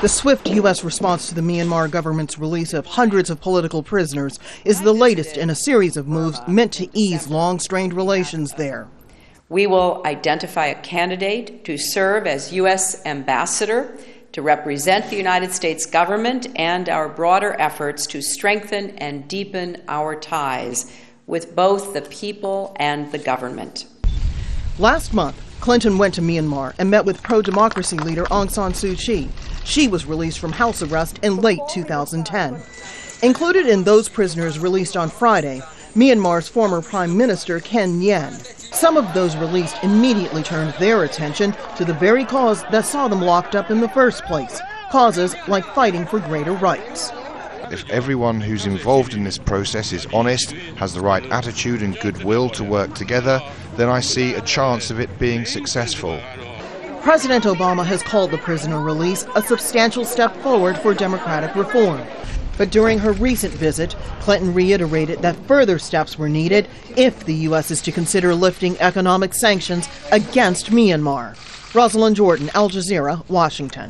The swift U.S. response to the Myanmar government's release of hundreds of political prisoners is the latest in a series of moves meant to ease long strained relations there. We will identify a candidate to serve as U.S. ambassador to represent the United States government and our broader efforts to strengthen and deepen our ties with both the people and the government. Last month, Clinton went to Myanmar and met with pro democracy leader Aung San Suu Kyi. She was released from house arrest in late 2010. Included in those prisoners released on Friday, Myanmar's former Prime Minister Khin Nyunt. Some of those released immediately turned their attention to the very cause that saw them locked up in the first place causes like fighting for greater rights. If everyone who's involved in this process is honest, has the right attitude and goodwill to work together, then I see a chance of it being successful. President Obama has called the prisoner release a substantial step forward for democratic reform. But during her recent visit, Clinton reiterated that further steps were needed if the U.S. is to consider lifting economic sanctions against Myanmar. Rosalind Jordan, Al Jazeera, Washington.